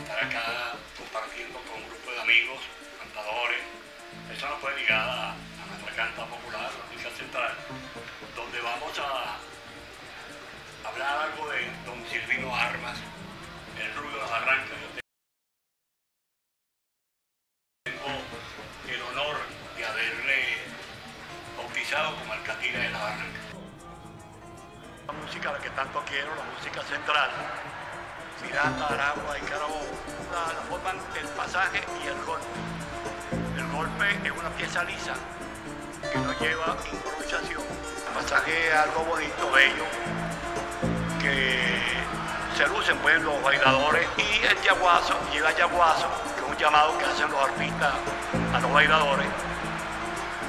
estar acá compartiendo con un grupo de amigos, cantadores, personas pues ligadas a nuestra canta popular, la música central, donde vamos a hablar algo de don Silvino Armas, el rubio de las barrancas. Tengo el honor de haberle bautizado como el Catira de la Barranca. La música la que tanto quiero, la música central, Miranda, Aragua y Carabobo, la, la forman el pasaje y el golpe. El golpe es una pieza lisa que no lleva improvisación. El pasaje es algo bonito, bello, que se lucen pues los bailadores y el yaguazo, llega yaguazo, que es un llamado que hacen los artistas a los bailadores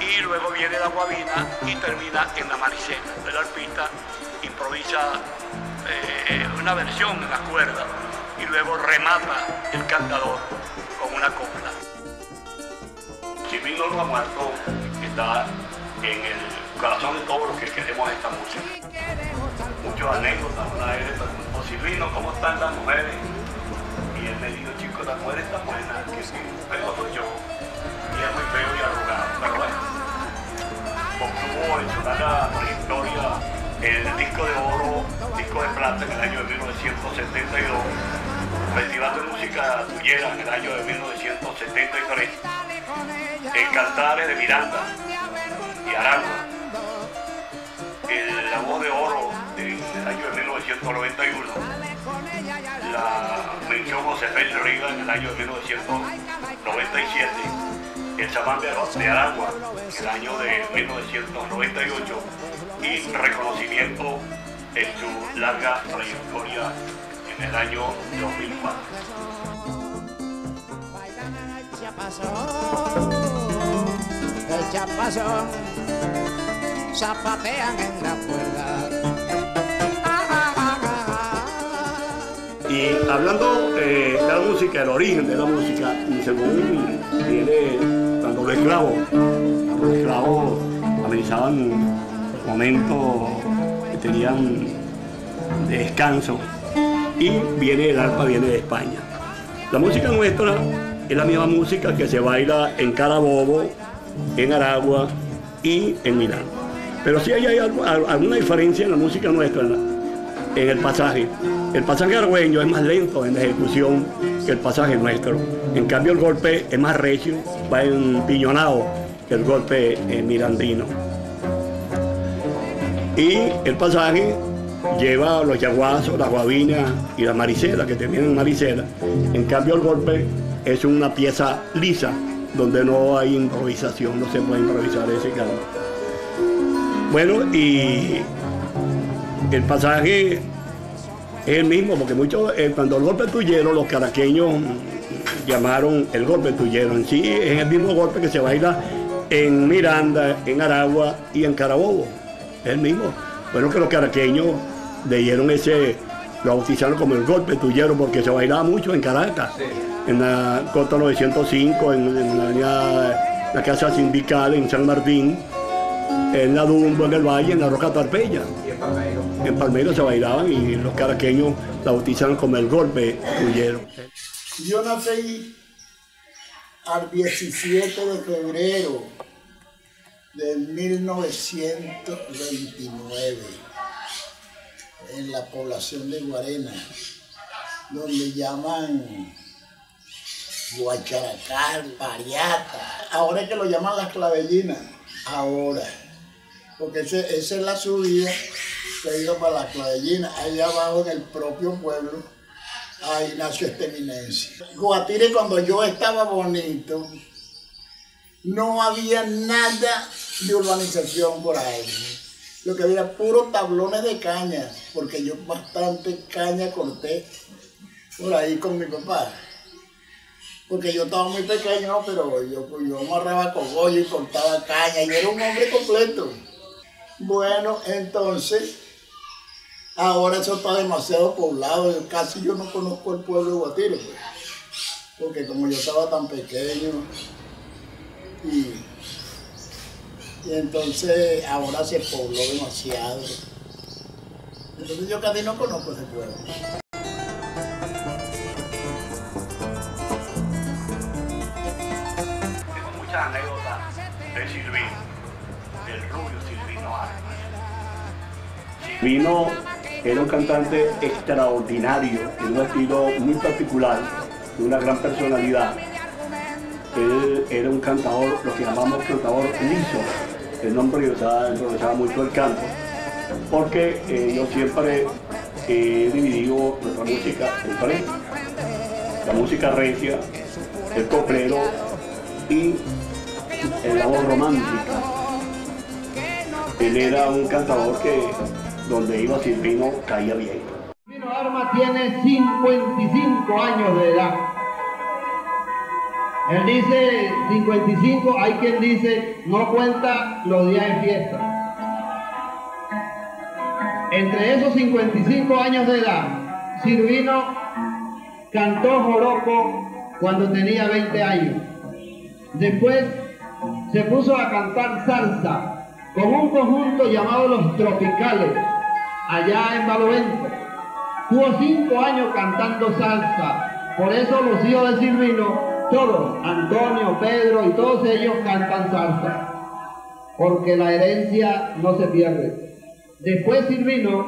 y luego viene la guabina y termina en la maricela. El arpista improvisa eh, una versión en las cuerdas y luego remata el cantador con una copla. Silvino no ha muerto, está en el corazón de todos los que queremos esta música. Muchas anécdotas, una vez le Silvino, ¿cómo están las mujeres? Y él me dijo, chicos, las mujeres están buenas, que sí, pero soy yo. Y es muy feo y arrugado, pero bueno. Obtuvo en su larga trayectoria el disco de oro, disco de plata en el año de 1972, Festival de Música Tuyera en el año de 1973, el Cantares de Miranda y Aragua, La Voz de Oro en el año de 1991, la mención José Félix Riga en el año de 1997, el Samán de Aragua en el año de 1998 y reconocimiento en su larga trayectoria en el año 2004. El chapazón, zapatean en la cuerda. Y hablando eh, de la música, el origen de la música, y según viene cuando los esclavos, cuando los esclavos amenizaban momentos que tenían de descanso, y viene el arpa, viene de España. La música nuestra es la misma música que se baila en Carabobo, en Aragua y en Milán. Pero sí hay, alguna diferencia en la música nuestra, en, en el pasaje. El pasaje argüeño es más lento en la ejecución que el pasaje nuestro. En cambio el golpe es más recio, va empiñonado que el golpe eh, mirandino. Y el pasaje lleva los yaguazos, las guabinas y la maricela, que en maricela. En cambio el golpe es una pieza lisa, donde no hay improvisación, no se puede improvisar ese canto. Bueno, y el pasaje es el mismo, porque muchos, eh, cuando el golpe tuyero, los caraqueños llamaron el golpe tuyero. En sí es el mismo golpe que se baila en Miranda, en Aragua y en Carabobo. El mismo. Bueno, que los caraqueños le dieron ese, lo bautizaron como el golpe tuyero, porque se bailaba mucho en Caracas, en la Cota 905, en, en la, la Casa Sindical, en San Martín, en la Dumbo, en el Valle, en la Roca Tarpeya. En Palmeiras se bailaban y los caraqueños la bautizaron como el golpe tuyero. Yo nací al 17 de febrero de 1929 en la población de Guarena, donde llaman Guacharacal, Pariata. Ahora es que lo llaman las clavellinas, ahora. Porque esa es la subida que iba para las clavellinas, allá abajo en el propio pueblo. Ahí nació esta eminencia. Guatire, cuando yo estaba bonito, no había nada de urbanización por ahí. Lo que había puros tablones de caña, porque yo bastante caña corté por ahí con mi papá. Porque yo estaba muy pequeño, pero yo, yo amarraba cogollo y cortaba caña, y era un hombre completo. Bueno, entonces, ahora eso está demasiado poblado, yo- casi yo no conozco el pueblo de Guatire, pues, porque como yo estaba tan pequeño, y, y entonces ahora se pobló demasiado. Entonces yo casi no conozco ese pueblo. Tengo muchas anécdotas de Silvino, del rubio Silvino Armas. Silvino era un cantante extraordinario, en un estilo muy particular, de una gran personalidad. Él era un cantador, lo que llamamos cantador liso, el nombre yo usaba, improvisaba mucho el canto, porque eh, yo siempre he dividido nuestra música en tres. La música regia, el coplero y el voz romántica. Él era un cantador que donde iba Silvino caía bien. Silvino Arma tiene 55 años de edad. Él dice 55, hay quien dice no cuenta los días de fiesta. Entre esos 55 años de edad, Silvino cantó joroco cuando tenía 20 años. Después se puso a cantar salsa con un conjunto llamado Los Tropicales, allá en Balovento. Tuvo cinco años cantando salsa. Por eso los hijos de Silvino, todos, Antonio, Pedro y todos ellos cantan salsa. Porque la herencia no se pierde. Después Silvino,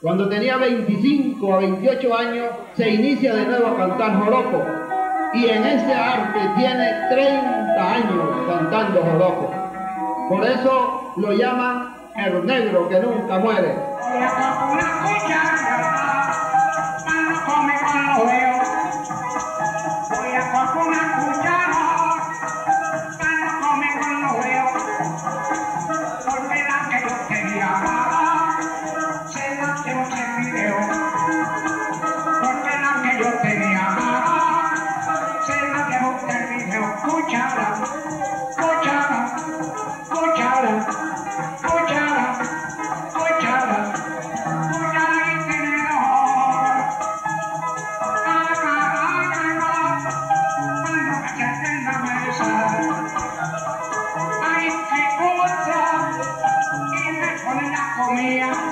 cuando tenía 25 a 28 años, se inicia de nuevo a cantar joropo. Y en ese arte tiene 30 años cantando joropo. Por eso lo llaman el negro que nunca muere.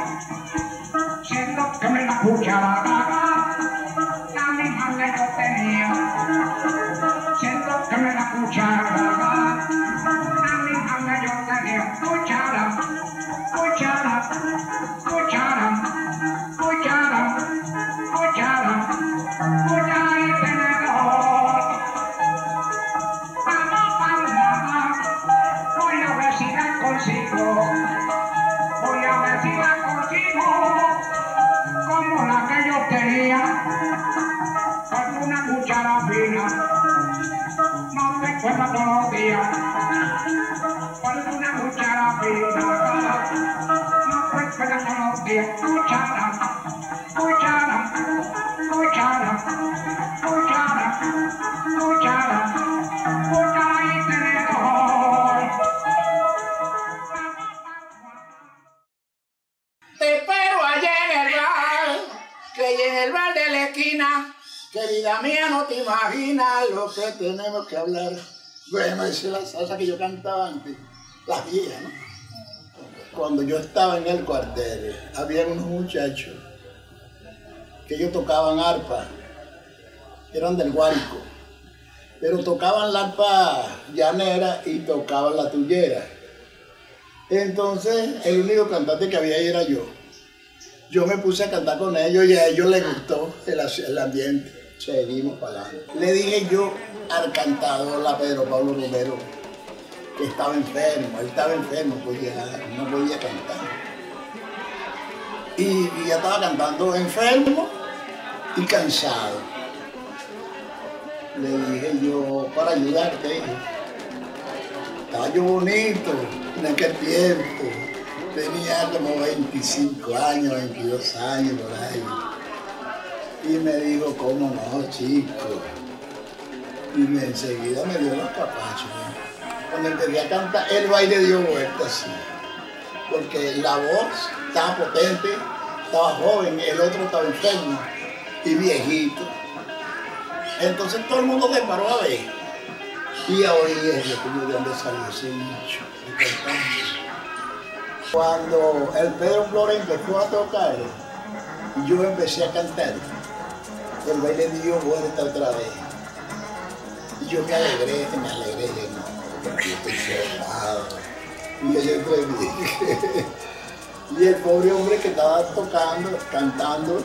Comida, siento que me Querida mía, no te imaginas lo que tenemos que hablar. Bueno, esa es la salsa que yo cantaba antes, las viejas, ¿no? Cuando yo estaba en el cuartel, había unos muchachos que ellos tocaban arpa, eran del Guárico, pero tocaban la arpa llanera y tocaban la tuyera. Entonces, el único cantante que había ahí era yo. Yo me puse a cantar con ellos y a ellos les gustó el, el ambiente. Seguimos para adelante. Le dije yo al cantador, a Pedro Pablo Romero, estaba enfermo. Él estaba enfermo, podía, no podía cantar. Y, ya estaba cantando enfermo y cansado. Le dije yo, para ayudarte. Estaba yo bonito en aquel tiempo. Tenía como 25 años, 22 años por ahí. Y me dijo, ¿cómo no, chico? Y me, enseguida me dio los capachos. Cuando empecé a cantar, el baile dio vuelta así. Porque la voz estaba potente, estaba joven, el otro estaba enfermo y viejito. Entonces todo el mundo se paró a ver. Y a oír el de dónde salió ese bicho. Cuando el Pedro Flores empezó a tocar, yo empecé a cantar, el baile dio vuelta otra vez. Y yo me alegré, me alegré. Y el pobre hombre que estaba tocando, cantando,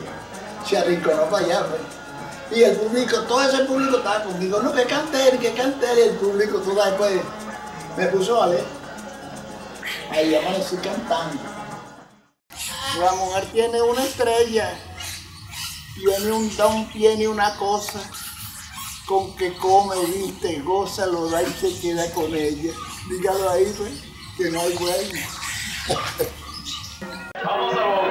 se arrinconó para allá. pues. Y el público, todo ese público estaba conmigo, no, que cante él, que cante él. Y el público, tú sabes, pues, me puso a leer. Ahí amanecí cantando. La mujer tiene una estrella, tiene un don, tiene una cosa, con que come, viste, goza, lo da y se queda con ella. Dígalo ahí, pues, que no hay güey. Vamos al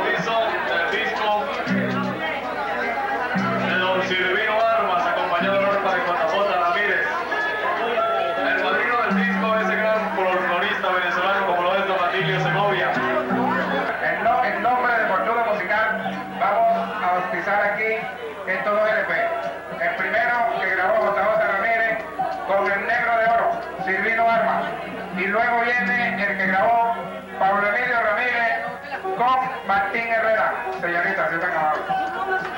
con Martín Herrera. Señorita, si están amables.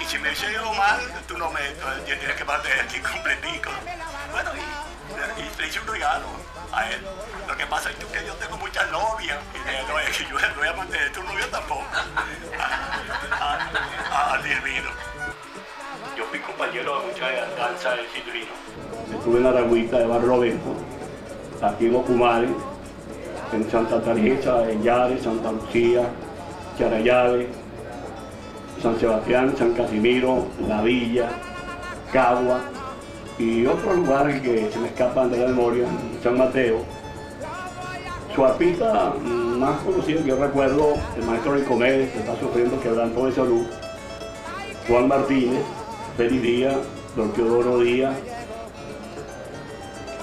Y si me hubiese ido mal, tú no me, tú tienes que mantener aquí completico. Bueno, y, y le hice un regalo a él. Lo que pasa es que yo tengo muchas novias y que no, es que yo no voy a mantener tu novio tampoco. A, a, a Silvino. Yo fui compañero de mucha danza de Silvino. Estuve en Aragüita de Barrio Benco, aquí en Ocumare, en Santa Teresa, en Yare, Santa Lucía, Charayave, San Sebastián, San Casimiro, La Villa, Cagua y otros lugares que se me escapan de la memoria, San Mateo. Su más conocido que yo recuerdo, el maestro Ricomedes, que está sufriendo quebranto de salud, Juan Martínez, Félix Díaz, Don Teodoro Díaz,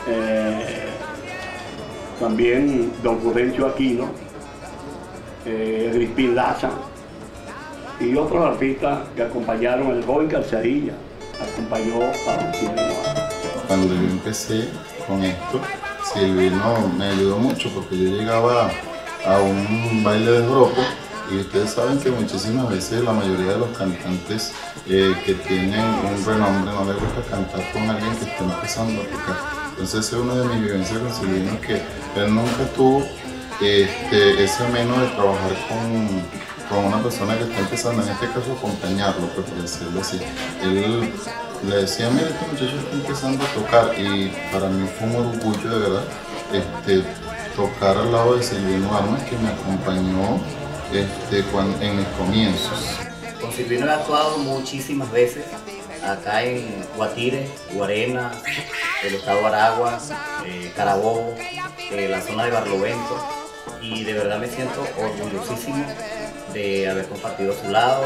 eh, también Don Prudencio Aquino, eh, Laza y otros artistas que acompañaron, el joven Calzadilla, acompañó a Silvino. Cuando yo empecé con esto, Silvino me ayudó mucho porque yo llegaba a un baile de joropo y ustedes saben que muchísimas veces la mayoría de los cantantes eh, que tienen un renombre no les gusta cantar con alguien que está empezando a tocar. Entonces esa es una de mis vivencias con Silvino que él nunca tuvo este, ese menos de trabajar con, con una persona que está empezando, en este caso acompañarlo, pues, por decirlo así. Él le decía, mira, este muchacho está empezando a tocar y para mí fue un orgullo de verdad este, tocar al lado de Silvino Armas que me acompañó este, cuan- en mis comienzos. Con Silvino he actuado muchísimas veces, acá en Guatire, Guarena, el estado Aragua, eh, Carabobo, eh, la zona de Barlovento, y de verdad me siento orgullosísimo de haber compartido a su lado,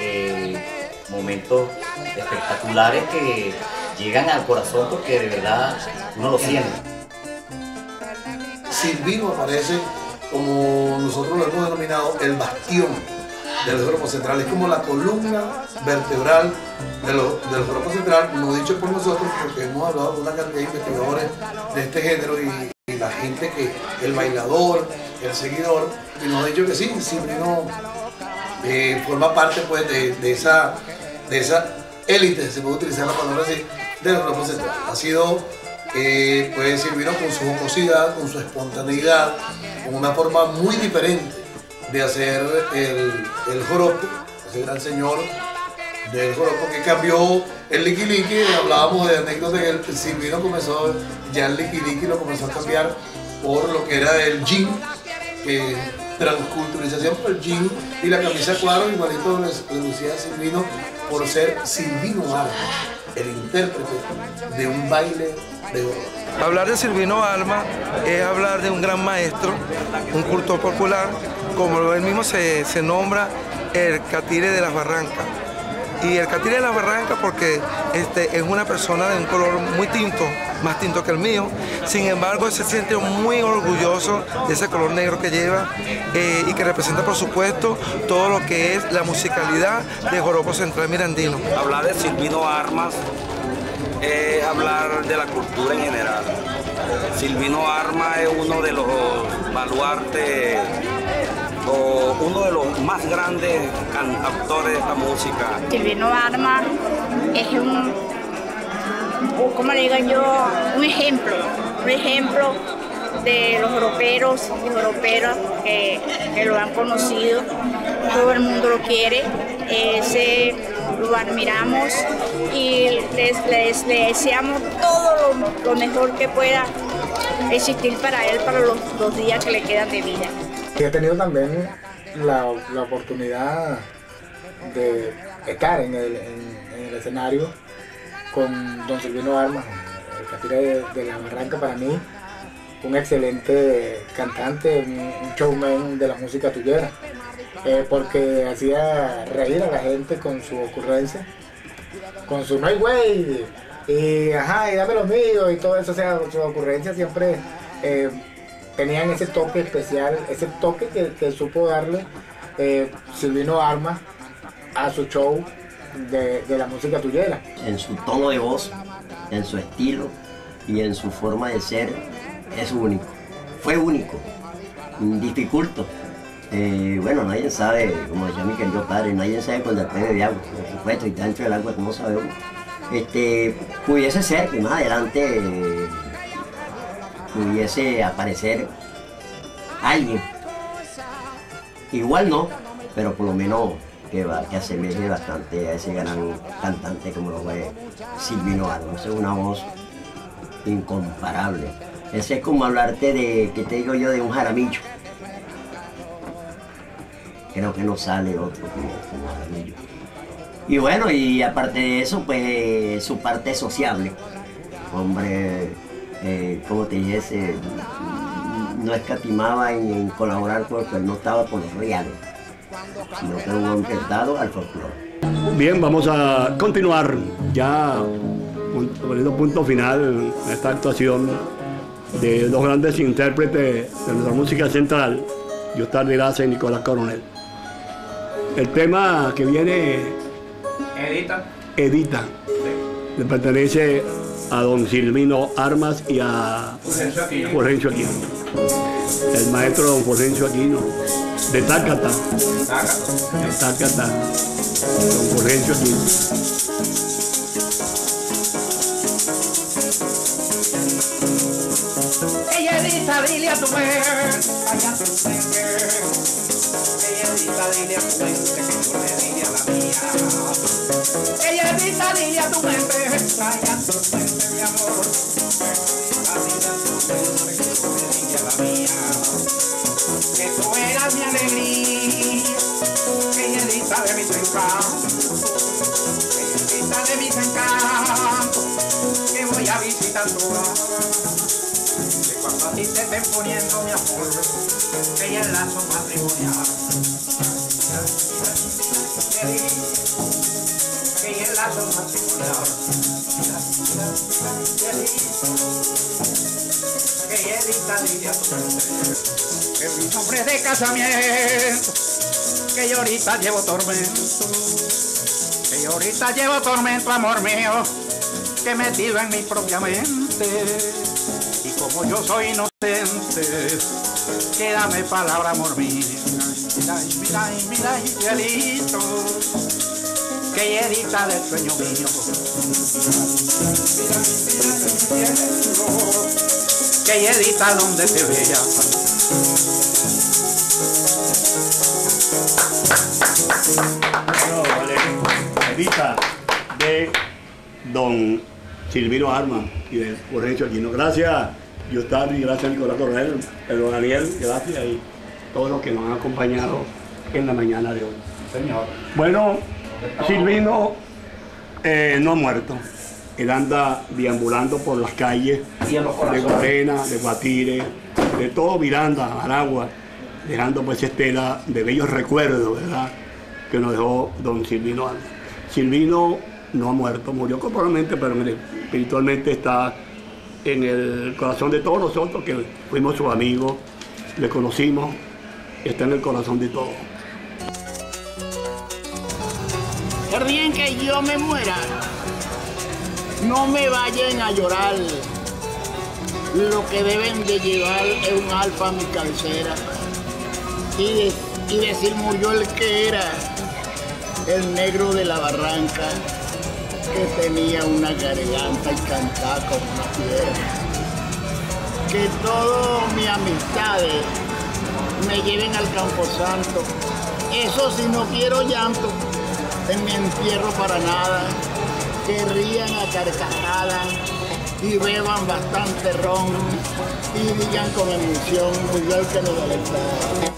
eh, momentos espectaculares que llegan al corazón porque de verdad uno lo siente. Silvino aparece como nosotros lo hemos denominado el bastión del Europa Central. Es como la columna vertebral de lo- del Europa Central, no dicho por nosotros, porque hemos hablado con una cantidad de investigadores de este género y la gente que, el bailador, el seguidor, y nos ha dicho que sí, Silvino eh, forma parte pues de, de esa, de esa élite, se puede utilizar la palabra así, del Europa Central. Ha sido eh, pues Silvino con su jocosidad, con su espontaneidad, con una forma muy diferente de hacer el, el joropo, ese gran señor del joropo que cambió el liqui liqui, hablábamos de anécdotas que el Silvino comenzó, ya el liqui liqui lo comenzó a cambiar por lo que era el jean, que transculturización por jean y la camisa cuadro, igualito le lucía Silvino por ser Silvino Arma, el intérprete de un baile de oro. Hablar de Silvino Alma es hablar de un gran maestro, un culto popular, como él mismo se, se nombra, el Catire de las Barrancas. Y el Catire de las Barrancas porque este, es una persona de un color muy tinto, más tinto que el mío. Sin embargo, se siente muy orgulloso de ese color negro que lleva eh, y que representa, por supuesto, todo lo que es la musicalidad de Joropo Central Mirandino. Hablar de Silvino Armas es hablar de la cultura en general. Silvino Armas es uno de los baluartes uno de los más grandes cantautores de esta música. Silvino Arma es un, como le digo yo, un ejemplo, un ejemplo de los europeos y europeas que, que lo han conocido, todo el mundo lo quiere, ese, lo admiramos y les, les- le deseamos todo lo, lo mejor que pueda existir para él para los dos días que le quedan de vida. He tenido también la, la oportunidad de estar en el, en- el escenario con don Silvino Armas, el catire de, de la Barranca para mí, un excelente cantante, un, showman de la música tuyera, eh, porque hacía reír a la gente con su ocurrencia, con su no hay güey, y ajá, y dame lo mío y todo eso, o sea, su ocurrencia siempre eh, tenían ese toque especial, ese toque que, que supo darle eh, Silvino Armas a su show de, de la música tuyera. en su tono de voz, en su estilo y en su forma de ser, es único. Fue único, dificulto. Eh, bueno, nadie sabe, como decía mi querido padre, nadie sabe cuando depende de agua, por supuesto, y dentro del agua, como sabemos. Este, pudiese ser que más adelante pudiese aparecer alguien. Igual no, pero por lo menos que, va, que asemeje bastante a ese gran cantante como lo fue Silvino Armas. Es una voz incomparable. Ese es como hablarte de, ¿qué te digo yo?, de un jaramillo. Creo que no sale otro como, como jaramillo. Y bueno, y aparte de eso, pues su parte sociable. Hombre, eh, como te dije, no escatimaba en, en colaborar porque él no estaba por los reales, sino que era un hombre dado al folclore. Bien, vamos a continuar ya poniendo punto final a esta actuación de dos grandes intérpretes de nuestra música central, Yostar de Laza y Nicolás Coronel. El tema que viene, Edita. Edita, le pertenece a don Silvino Armas y a Fulgencio Aquino. El maestro don Fulgencio Aquino, de Tácata, de Tácata, don Fulgencio Aquino. Ella dile a tu mujer, vaya tu mujer. Ella edita, dile a tu mente que yo le dile a la mía. Ella edita, dile a tu mente, vaya tu mente, mi que. Que tú eras mi alegría. Ella edita de mis encantos. Ella edita de mis encantos. Que voy a visitar tu hogar que cuando a ti te estén poniendo mi amor, que ella el lazo matrimonial. Nombre de casamiento, que yo ahorita llevo tormento, que yo ahorita llevo tormento, amor mío, que metido en mi propia mente. Y como yo soy inocente, quédame palabra, amor mío. Mira, mira, mira, Miguelito, que herita del sueño mío. Que herita donde te vea. No, vale. Evita de don Silvino Arma y de Jorge Aquino. Gracias, Yustari, gracias Nicolás Correa, Pedro Daniel, gracias y todos los que nos han acompañado en la mañana de hoy. Señor. Bueno, Silvino eh, no ha muerto. Él anda deambulando por las calles de. Guarena, de Guatire, de todo Miranda, Aragua, dejando pues estela de bellos recuerdos, ¿verdad? Que nos dejó don Silvino Alba. Silvino no ha muerto, murió corporalmente, pero espiritualmente está en el corazón de todos nosotros que fuimos sus amigos, le conocimos, está en el corazón de todos. El día en que yo me muera, no me vayan a llorar. Lo que deben de llevar es un alfa a mi cabecera. Y, de- y decir murió el que era el negro de la barranca, que tenía una garganta y cantaba como una piedra. Que todas mis amistades me lleven al Camposanto. Eso si no quiero llanto, en mi entierro para nada. Que rían a carcajadas y beban bastante ron y digan con emoción, murió el que nos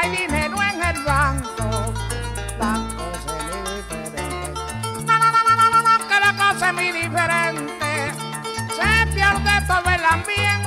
hay dinero en el banco, es muy diferente. No, no, no, no, no, no, no, que la cosa es muy diferente. Se pierde todo el ambiente,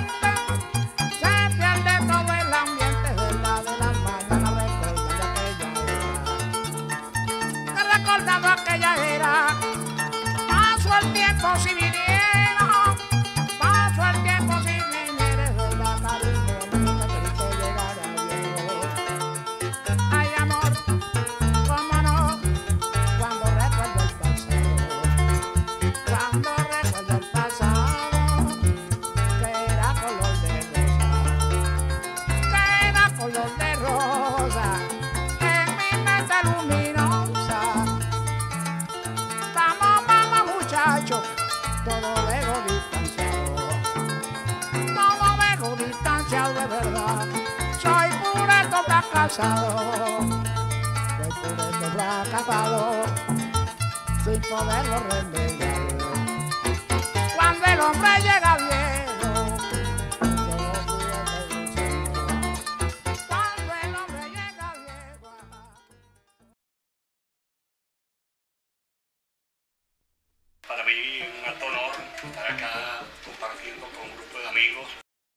en mi mente luminosa. Vamos, vamos muchachos, todo luego distanciado, todo luego distanciado de verdad. Soy pureto fracasado, soy pureto fracasado, sin poderlo remediar. Cuando el hombre llega viejo,